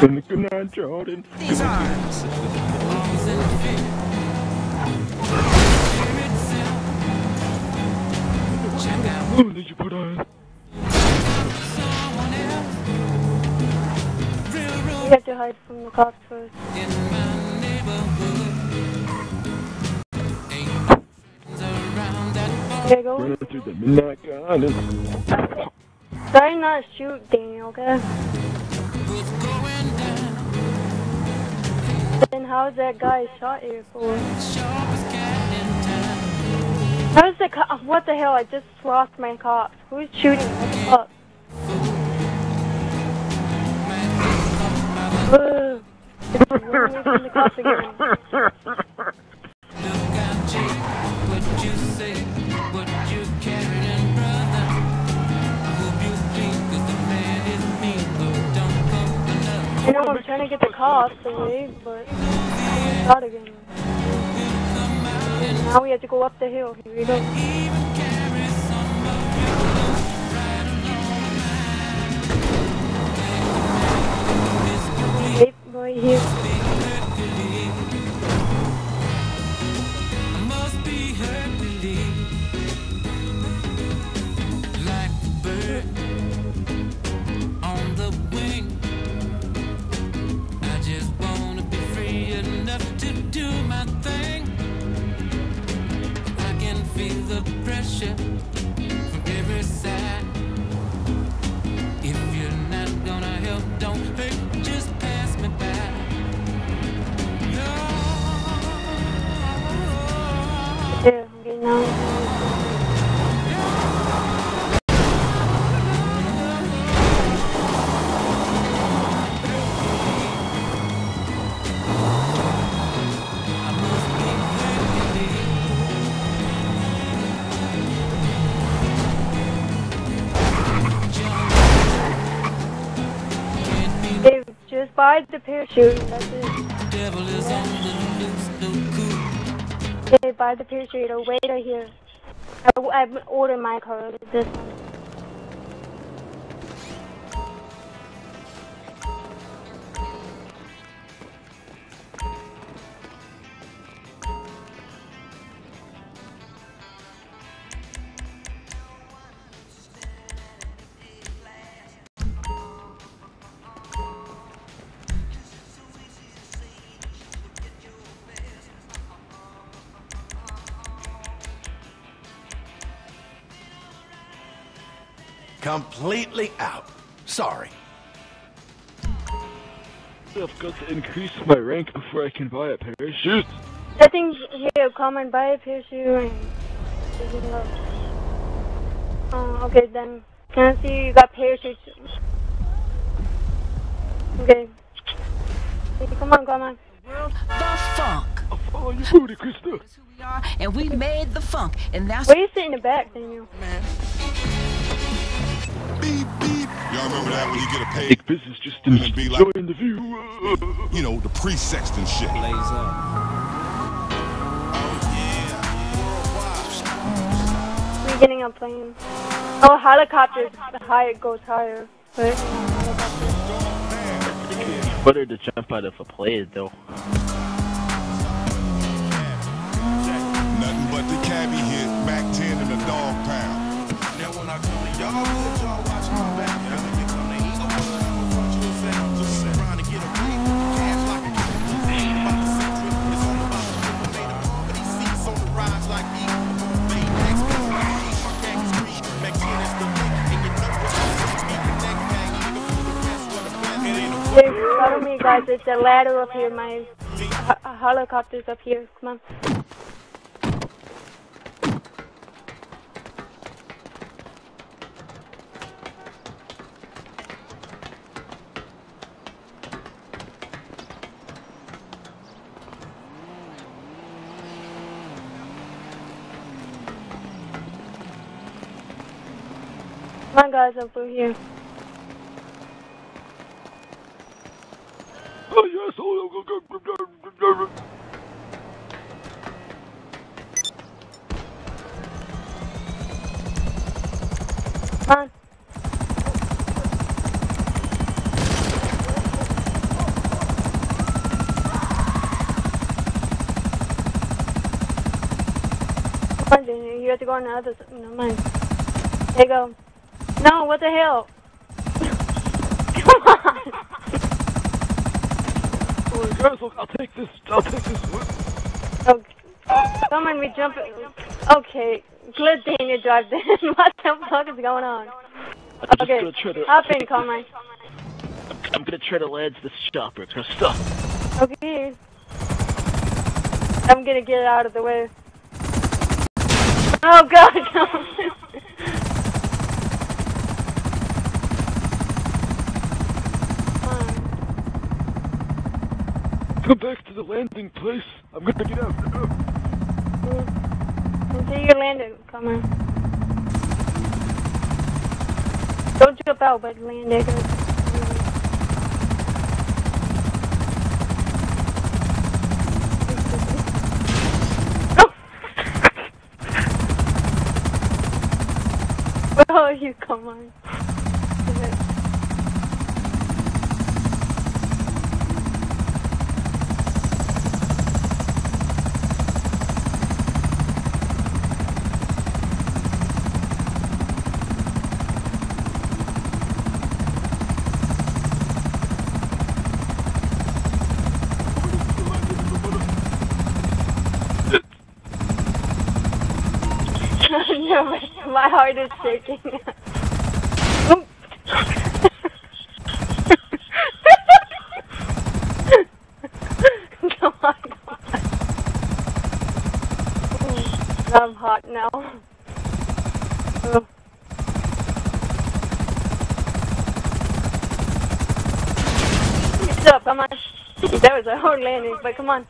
Good night, Jordan. These arms. Who did you put on? road have to hide from the cops first. in my neighborhood. Ain't around that go. Running through the midnight garden. Try not to shoot Daniel, okay? Then how's that guy shot you for? How's the co- what the hell? I just lost my cops. Who's shooting? What the fuck? Ugh. The cops again. I know I'm trying to get the cops away, but shot again. Now we have to go up the hill. Here we. Parachute. That's it. Devil is the loose, buy the parachute. Or wait right here. I, I've ordered my car. This one. Completely out. Sorry. I've got to increase my rank before I can buy a parachute. I think here, come and buy a parachute. And you can go. Uh, okay, then. Can I see you got parachutes? Okay. Come on, come on. world the funk. I'll follow your booty, Krista. That's who we are, and we made the funk, and that's Why do you sit in the back, Daniel? Beep, remember that when you get a pay, Big business just And didn't be like- enjoying the view. you know, the pre-sexton shit. We're getting a plane. Oh, helicopters. The higher it goes higher. But Better to jump out of a plane, though. Follow me, guys. It's a ladder up here. My he- helicopter's up here. Come on. Come on, guys, over here. Hi. You have to go on the other side. No, mind. There you go. No, what the hell? Guys, look, I'll take this. I'll take this one. Okay. Come on, we jump. Okay. Let Daniel drive then. what the fuck is going on? I'm just Okay. gonna try to. Hop in, Carmine. I'm gonna try to land this chopper. It's gonna stop. Okay. I'm gonna get it out of the way. Oh god, no. Come back to the landing place. I'm gonna get out. Until you land it, come on. Don't jump out, but land it. Oh, you come on. no, my heart is shaking. Come on. I'm hot now. Oh. Get up, come on. That was a hard landing, but come on.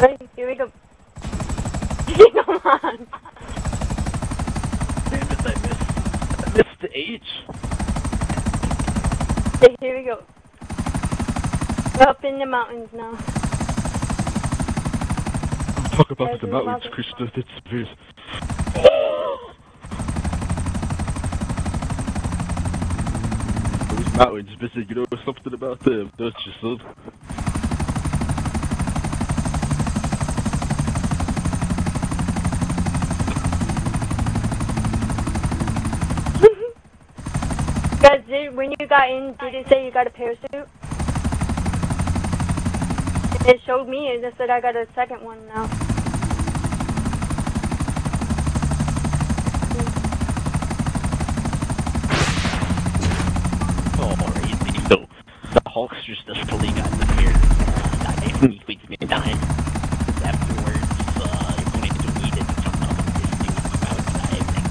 Ready? Here we go. come on. Damn it! I missed. I missed the H. Okay, here we go. We're up in the mountains now. Talk about Guys, the we mountains, love it. Krista. That's please. Those mountains, busy. You know something about them, don't you, son? Guys, did, when you got in, did it say you got a parachute? It showed me, and it said I got a second one now. Oh, so the Hulkster's just fully got prepared. That he waits me time. Afterwards, uh, you're going to need it to come up with this news about diving.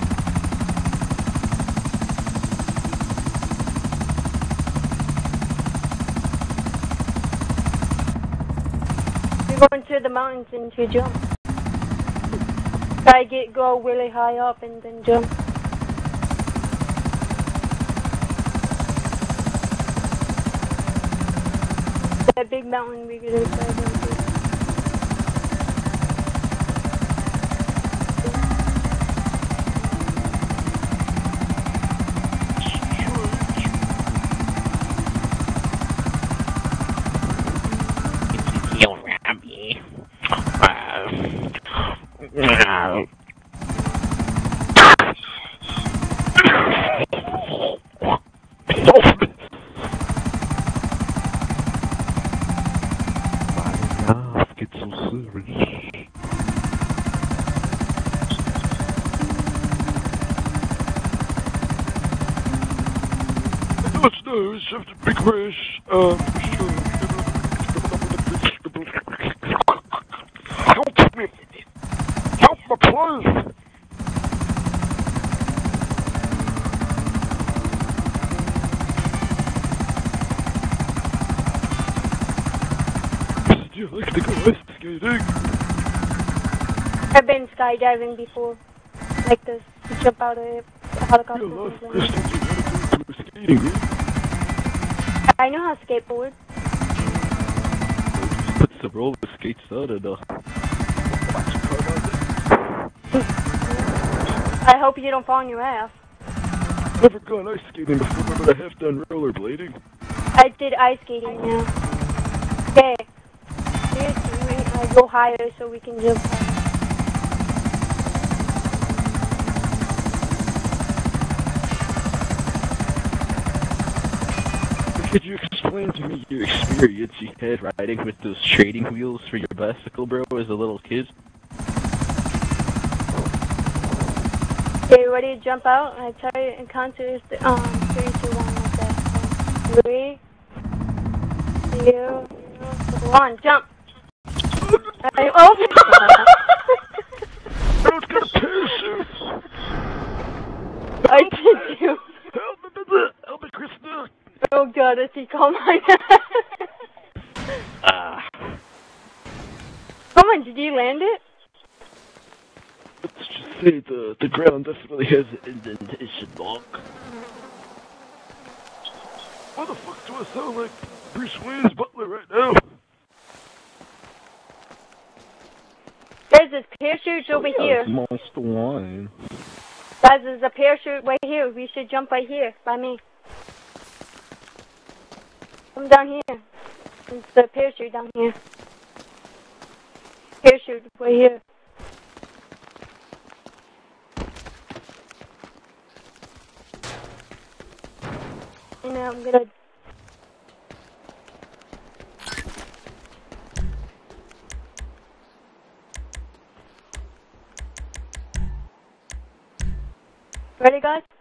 You're going the mountains and to jump. Try get go really high up and then jump. That big mountain we could have tried going to. He'll ram me. Uh, Ah, get so serious. Let's know, it's after big crash. Um, for sure. Uh, help me! Help me, please! Do you like to go ice skating? I've been skydiving before, like this. Jump out of a helicopter. You love and I know how to skateboard. Put some roller skates on and uh, watch a car on it. I hope you don't fall on your ass. Never gone ice skating before, but I have done rollerblading. I did ice skating now. Okay. We uh, go higher so we can jump higher. Could you explain to me your experience you had riding with those trading wheels for your bicycle, bro, as a little kid? Okay, ready to jump out? I tell you in concert, um, three, two, one, like that. Three, two, one, jump. I, oh! Bro's got a parachute! I did you. Help me! Help me, Krista! Oh god, he calm my Ah. Come on, did you land it? Let's just say the, the ground definitely has an indentation mark. Why the fuck do I sound like Bruce Wayne's butler right now? Guys, there's parachutes over here. Monster wine. Guys, there's a parachute right here. We should jump right here, by me. Come down here. It's the parachute down here. Parachute right here. And now I'm gonna Ready, guys?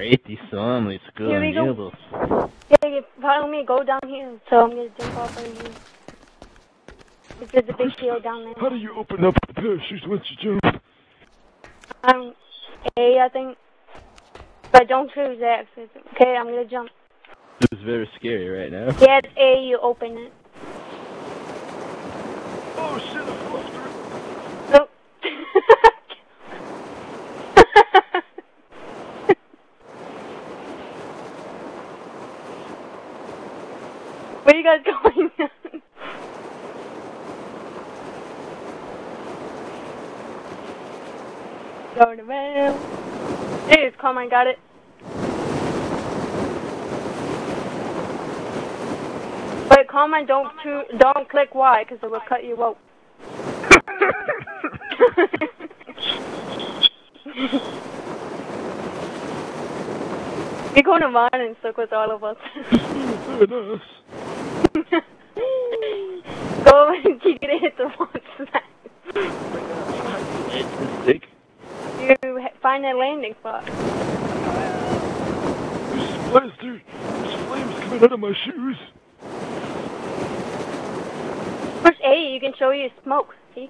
Alrighty, son, let's go Here we go. do. Yeah, follow me. Go down here. So I'm gonna jump off right here. This is a big deal down there. How do you open up the parachute once you jump? Um, A, I think. But don't choose X. Okay, I'm gonna jump. This is very scary right now. Yeah, A, you open it. Oh shit, I fluffed her. Nope. Where you guys going? Go to mail. On, got it. Wait, comment, don't choo- don't click Y, because it will cut you out. You're going to mine and stuck with all of us. Go and you can hit the stick. Find a landing spot. There's dude. There's flames coming out of my shoes. Push A, you can show you smoke. See?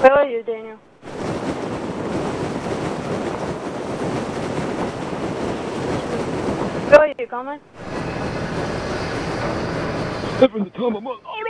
Where are you, Daniel? Comment? Having the time of my Oh no,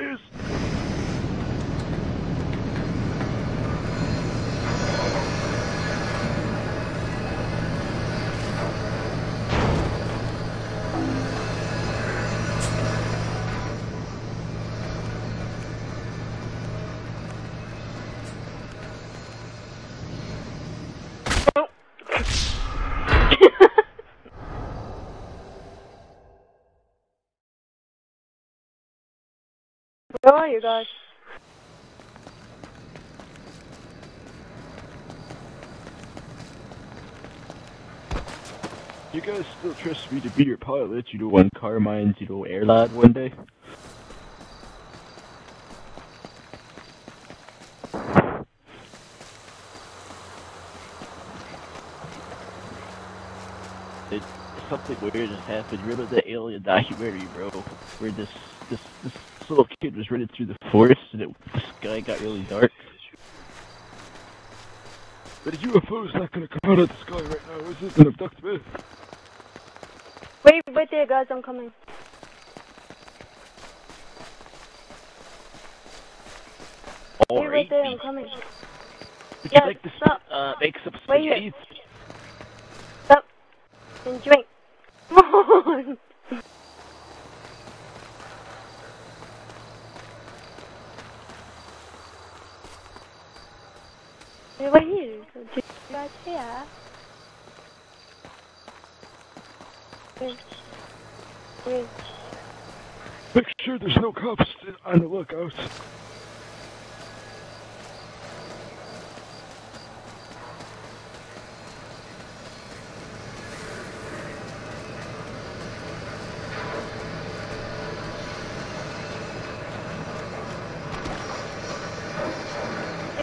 isso. Oh, Where are you guys? You guys still trust me to be your pilot, you know, on Carmine's, you know, air lad one day? It, something weird just happened. Remember the alien documentary, bro? Where this this this little kid was running through the forest and it, the sky got really dark. But a UFO's not gonna come out of the sky right now, is it? And abduct me. Wait, wait there, guys. I'm coming. Wait, Alright, wait there. I'm coming. Would Yes, you like to stop. uh, make some Wait here. spaghetti? Stop and drink. Come on. Hey, wait here. Did you guys here? Wait. Wait. Make there's no cops on the lookout.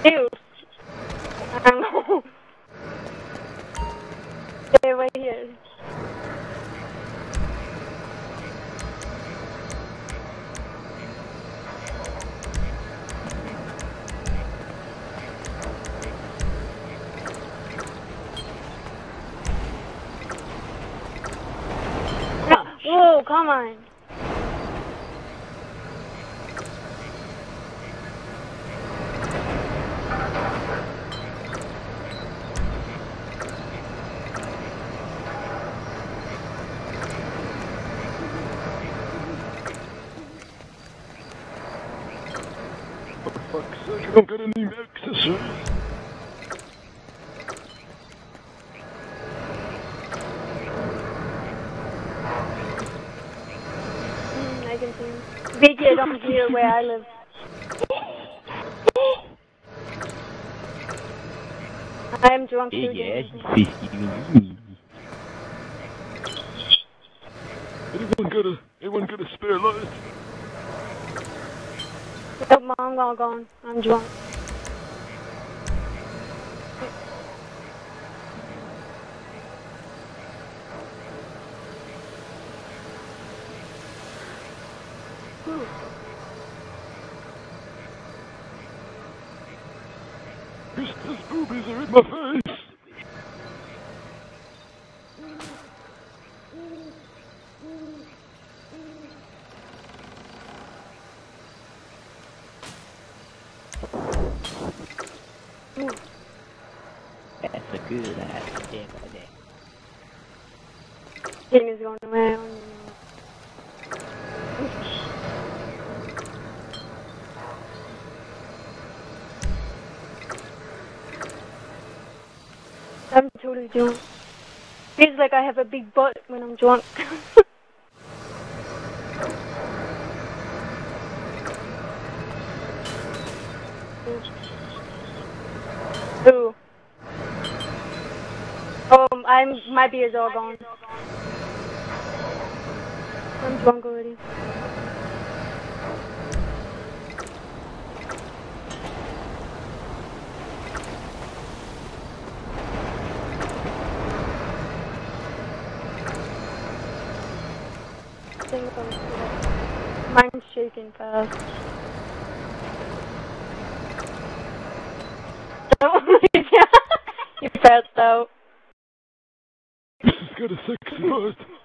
Ew. Fuck's sake, I don't got any accessories. Mm, I can see him. BJ, don't where I live. I am drunk Hey, too. yeah, Anyone got a anyone got a spare light? I'm all gone. I'm drunk. Krista's boobies are in my face. That's a good buddy. Thing is going around. I'm totally drunk. Feels like I have a big butt when I'm drunk. Ooh. Oh, I'm my beer's all gone. I'm drunk already. Mine's shaking fast. you passed out. Got a sexy butt.